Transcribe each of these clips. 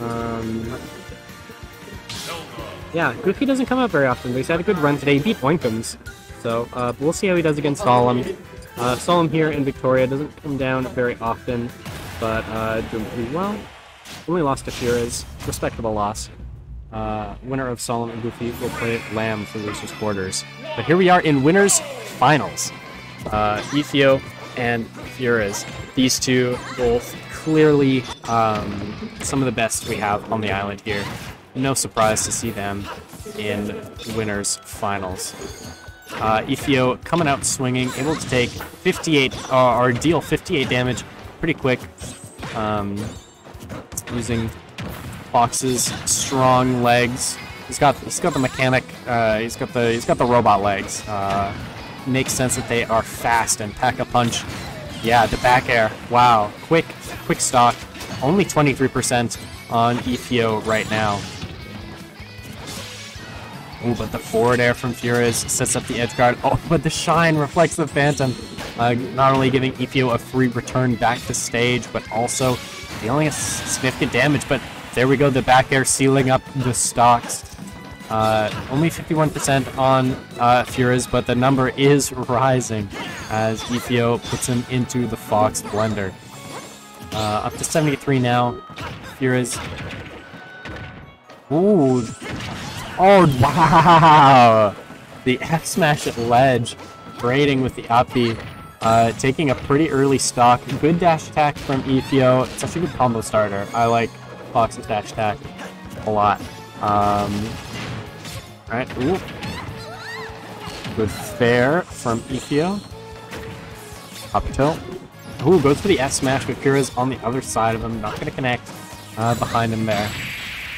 Um, yeah, Goofy doesn't come out very often, but he's had a good run today. He beat Oinkums, so uh, we'll see how he does against Solemn. Uh, Solemn here in Victoria doesn't come down very often, but uh, doing pretty well. Only lost to Furaze, respectable loss. Uh, winner of Solemn and Goofy will play Lamb for losers quarters. But here we are in winners finals. Uh, Efeo and Furaze. These two both clearly um, some of the best we have on the island here. No surprise to see them in winners finals. Uh, Efeo coming out swinging, able to take 58 uh, or deal 58 damage pretty quick. Um, using Fox's strong legs. He's got he's got the mechanic. Uh, he's got the he's got the robot legs. Uh, makes sense that they are fast and pack a punch. Yeah, the back air. Wow, quick quick stock. Only 23% on Efeo right now. Oh, but the forward air from Furaze sets up the edge guard. Oh, but the shine reflects the Phantom. Uh, not only giving Efeo a free return back to stage, but also dealing a significant damage. But there we go, the back air sealing up the stocks. Uh, only 51% on uh, Furaze, but the number is rising as Efeo puts him into the Fox Blender. Uh, up to 73 now. Furaze. Ooh. Oh, wow! The F smash at ledge, braiding with the uppy. Uh, taking a pretty early stock. Good dash attack from Efeo. It's such a good combo starter. I like Fox's dash attack a lot. Um, Alright, ooh. Good fair from Efeo. Up tilt. Ooh, goes for the S smash, but Kira's on the other side of him. Not going to connect uh, behind him there.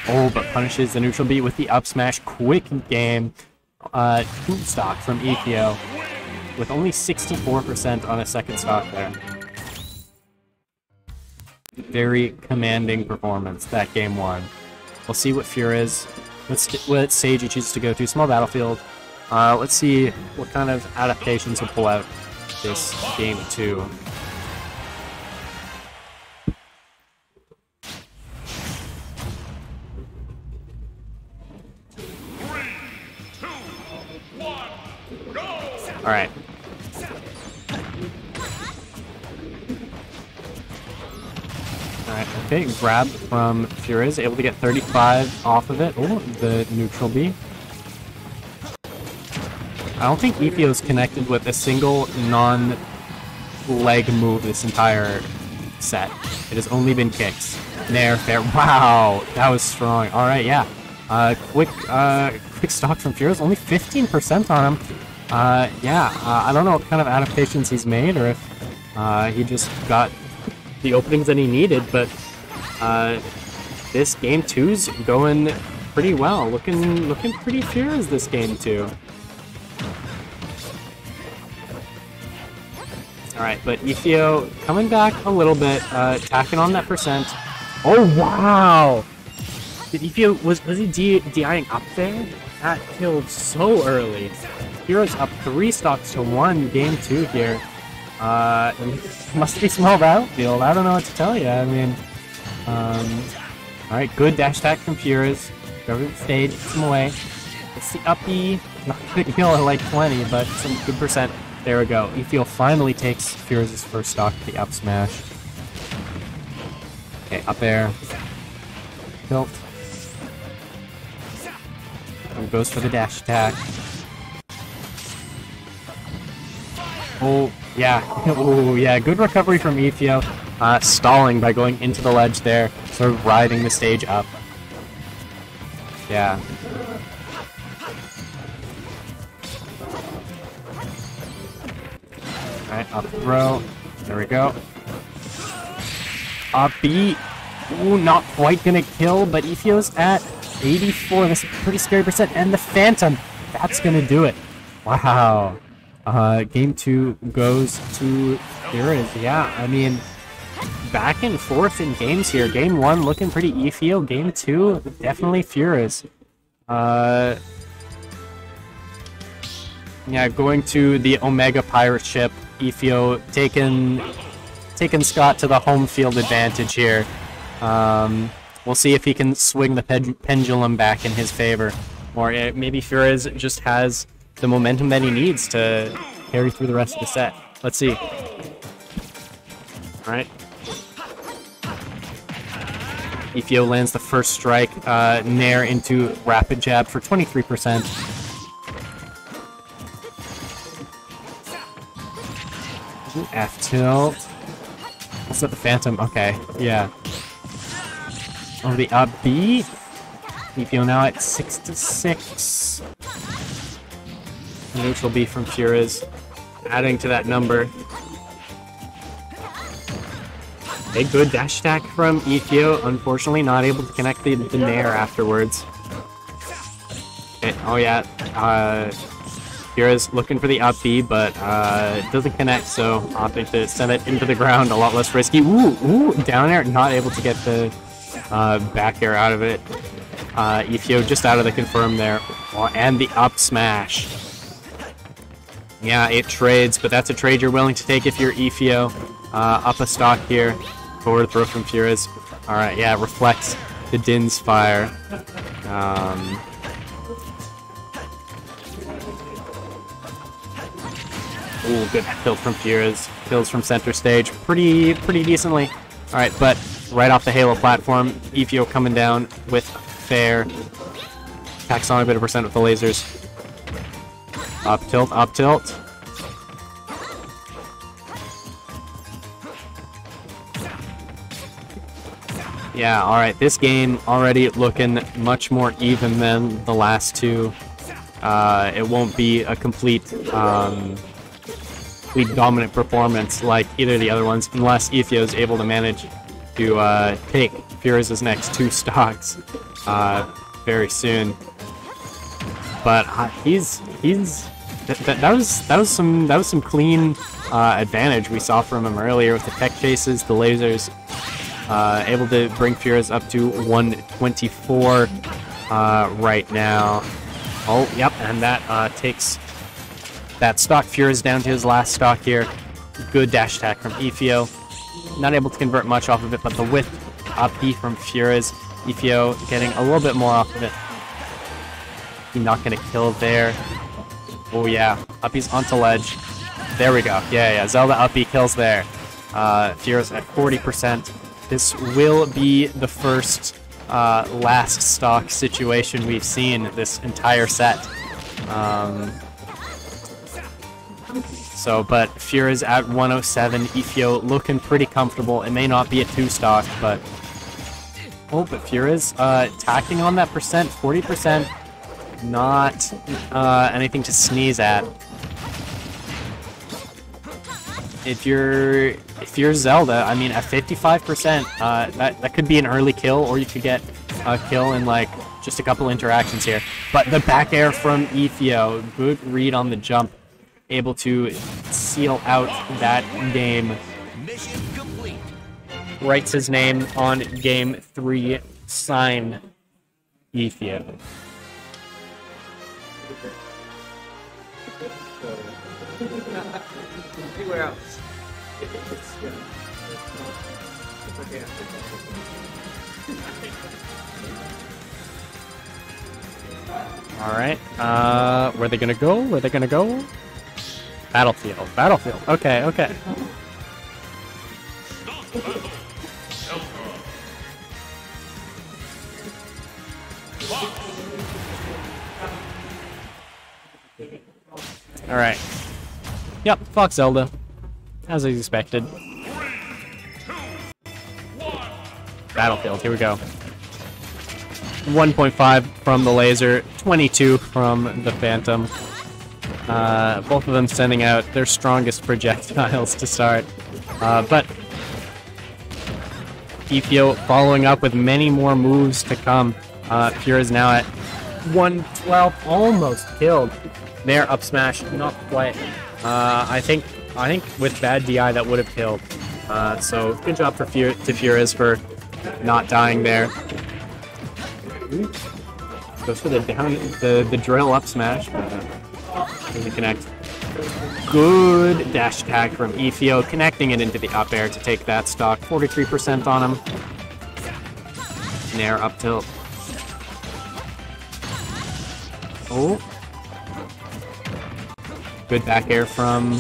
Oh, but punishes the neutral beat with the up smash. Quick game. Uh, stock from Efeo with only 64% on a second stock there. Very commanding performance that game one. We'll see what Furaze, what, what stage he chooses to go to. Small battlefield. Uh, let's see what kind of adaptations he'll pull out this game two. Okay, grab from Furaze, able to get 35 off of it. Oh, the neutral B. I don't think Efeo's connected with a single non-leg move this entire set. It has only been kicks. Nair, fair. Wow, that was strong. Alright, yeah. Uh, quick, uh, quick stock from Furaze, only 15% on him. Uh, yeah, uh, I don't know what kind of adaptations he's made, or if uh, he just got the openings that he needed, but uh, this game two's going pretty well. Looking looking pretty fierce this game two. Alright, but Efeo coming back a little bit, uh, tacking on that percent. Oh wow! Did Efeo was was he D DIing up there? That killed so early. Heroes up three stocks to one, game two here. Uh, must be small battlefield. I don't know what to tell you. I mean, um, all right, good dash attack from. Go to the stage, puts him away. It's the uppy, not gonna kill at like 20, but some good percent. There we go. Efeo finally takes Furaze's first stock, the up smash. Okay, up air. Tilt. And goes for the dash attack. Oh, yeah. oh, yeah. Good recovery from Efeo. Uh, stalling by going into the ledge there. Sort of riding the stage up. Yeah. Alright, up throw. There we go. Up B. Ooh, not quite gonna kill, but Efeo's at 84. That's a pretty scary percent. And the Phantom. That's gonna do it. Wow. Uh, game two goes to Furaze. Yeah, I mean, back and forth in games here. Game one looking pretty Efeo. Game two, definitely Furaze. Uh, yeah, going to the Omega pirate ship. Efeo taking taking Scott to the home field advantage here. Um, We'll see if he can swing the pendulum back in his favor. Or uh, maybe Furaze just has the momentum that he needs to carry through the rest of the set. Let's see. Alright. Efeo lands the first strike, uh, Nair into Rapid Jab for 23%. F tilt. What's that, the Phantom? Okay, yeah. Oh, the up B. Efeo now at 6 to 6. Neutral B from Furaze, adding to that number. A good dash attack from Efeo, unfortunately not able to connect the, the Nair afterwards. Oh yeah, uh, looking for the up B, but uh, it doesn't connect, so opting to send it into the ground, a lot less risky. Ooh, ooh, down air, not able to get the uh, back air out of it. Uh, just out of the confirm there, and the up smash. Yeah, it trades, but that's a trade you're willing to take if you're Efeo. Uh, up a stock here. Forward throw from Furaze. Alright, yeah, reflects the Din's fire. Um, Ooh, good tilt from Furaze. Kills from center stage pretty pretty decently. Alright, but right off the Halo platform, Efeo coming down with fair. Attacks on a bit of percent with the lasers. Up tilt, up tilt. Yeah, alright, this game already looking much more even than the last two. Uh, it won't be a complete, um, complete dominant performance like either of the other ones, unless Efeo is able to manage to uh, take Furaze's next two stocks uh, very soon. But uh, he's he's that, that, was that was some that was some clean uh, advantage we saw from him earlier with the tech chases, the lasers, uh, able to bring Furaze up to 124 uh, right now. Oh, yep, and that uh, takes that stock Furaze down to his last stock here. Good dash attack from Efeo. Not able to convert much off of it, but the width up B from Furaze. Efeo getting a little bit more off of it. He's not going to kill there. Oh yeah, Uppy's onto ledge. There we go. Yeah, yeah, Zelda Uppy kills there. Uh, Furaze at 40%. This will be the first uh, last stock situation we've seen this entire set. Um, so, but Furaze at 107, Efeo looking pretty comfortable. It may not be a two stock, but... Oh, but Furaze uh, tacking on that percent, 40%. Not uh, anything to sneeze at. If you're if you're Zelda, I mean, at 55%, uh, that that could be an early kill, or you could get a kill in like just a couple interactions here. But the back air from Efeo, good read on the jump, able to seal out that game. Writes his name on game three, sign Efeo. Anywhere else. Yeah. It's okay. All right. Uh, where are they gonna go? Where are they gonna go? Battlefield. Battlefield. Okay. Okay. Alright. Yep, fuck Zelda. As expected. Battlefield, here we go. 1.5 from the laser, 22 from the Phantom. Uh, both of them sending out their strongest projectiles to start. Uh, but Efeo following up with many more moves to come. Uh, Pure is now at 112, almost killed. There, up smash, not quite. Uh, I think I think with bad DI that would have killed. Uh, so good job for Fur to Furaze for not dying there. Goes for the down the the drill up smash, but uh, doesn't connect. Good dash attack from Efeo, connecting it into the up air to take that stock. 43% on him. Nair up tilt. Oh. Good back air from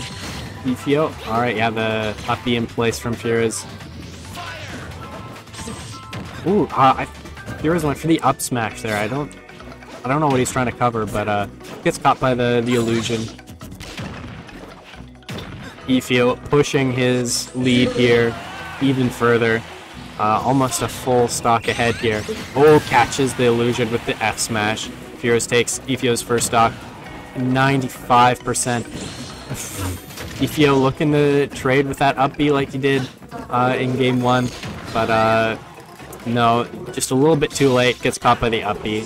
Efeo. Alright, yeah, the up in place from Furaze. Ooh, uh, I, Furaze went for the up smash there. I don't I don't know what he's trying to cover, but uh, gets caught by the, the illusion. Efeo pushing his lead here even further. Uh, almost a full stock ahead here. Oh, catches the illusion with the F smash. Furaze takes Efeo's first stock. 95%. Efeo looking to trade with that up B like he did uh, in game one, but uh, no, just a little bit too late. Gets caught by the up B.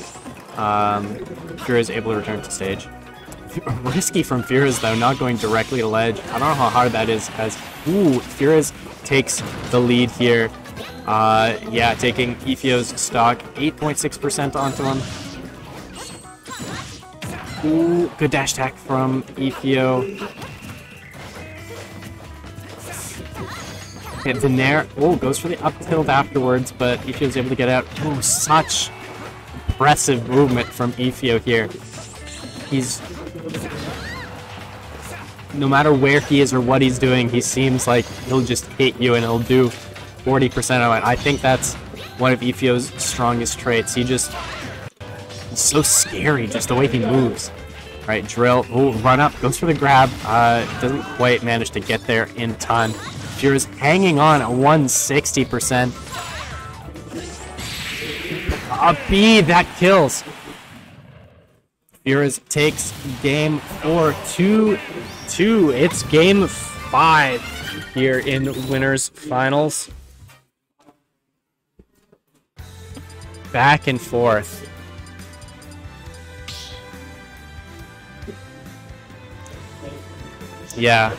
Um, Furaze is able to return to stage. Risky from Furaze though, not going directly to ledge. I don't know how hard that is as ooh, Furaze takes the lead here. Uh, yeah, taking Efeo's stock 8.6% onto him. Ooh, good dash attack from Efeo. Okay, the Nair, oh, goes for the up tilt afterwards, but Efeo's able to get out. Oh, such impressive movement from Efeo here. He's... No matter where he is or what he's doing, he seems like he'll just hit you and he'll do 40% of it. I think that's one of Efeo's strongest traits. He just... So scary, just the way he moves. Right, drill. Oh, run up. Goes for the grab. Uh, doesn't quite manage to get there in time. Furaze hanging on at 160%. A B that kills. Furaze takes game four, two, two. It's game five here in winners finals. Back and forth. Yeah.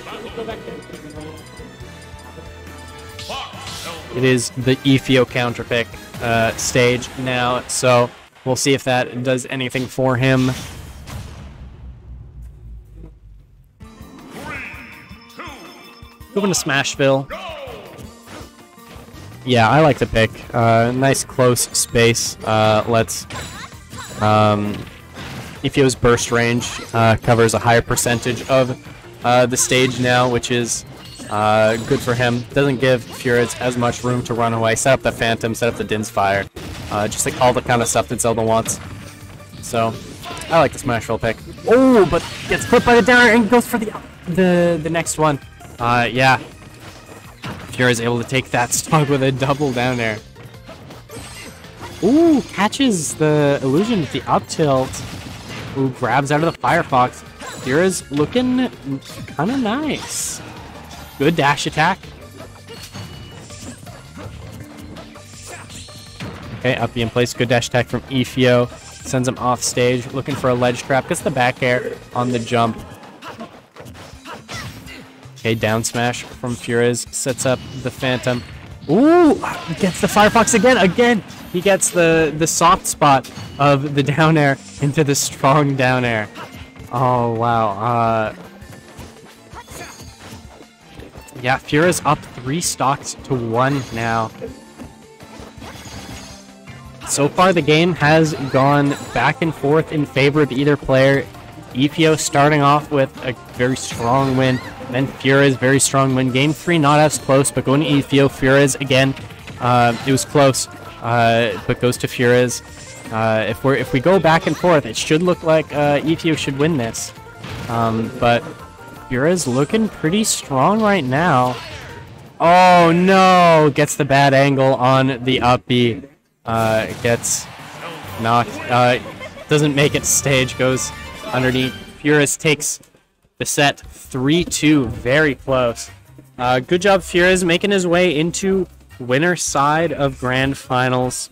It is the Efeo counter pick uh, stage now, so we'll see if that does anything for him. Moving to Smashville. Yeah, I like the pick. Uh, nice close space. Uh, let's. Um, Efeo's burst range uh, covers a higher percentage of uh, the stage now, which is uh, good for him. Doesn't give Furaze as much room to run away. Set up the Phantom, set up the Din's Fire. Uh, just like all the kind of stuff that Zelda wants. So, I like the Smashville pick. Oh, but gets clipped by the downer and goes for the the the next one. Uh, yeah. Furaze able to take that stock with a double down there. Ooh, catches the illusion with the up tilt. Ooh, grabs out of the Firefox. Furaze looking kind of nice. Good dash attack. Okay, up in place. Good dash attack from Efeo. Sends him off stage, looking for a ledge trap. Gets the back air on the jump. Okay, down smash from Furaze. Sets up the Phantom. Ooh! He gets the Firefox again! Again! He gets the, the soft spot of the down air into the strong down air. Oh, wow. Uh, yeah, Furaze up three stocks to one now. So far, the game has gone back and forth in favor of either player. Efeo starting off with a very strong win, then Furaze very strong win. Game three not as close, but going to Efeo. Furaze again, uh, it was close, uh, but goes to Furaze. Uh, if we if we go back and forth, it should look like uh, should win this. Um, but Furaze looking pretty strong right now. Oh no! Gets the bad angle on the up. Uh, gets knocked. Uh, doesn't make it stage. Goes underneath. Furaze takes the set 3-2. Very close. Uh, good job, Furaze, making his way into winner side of grand finals.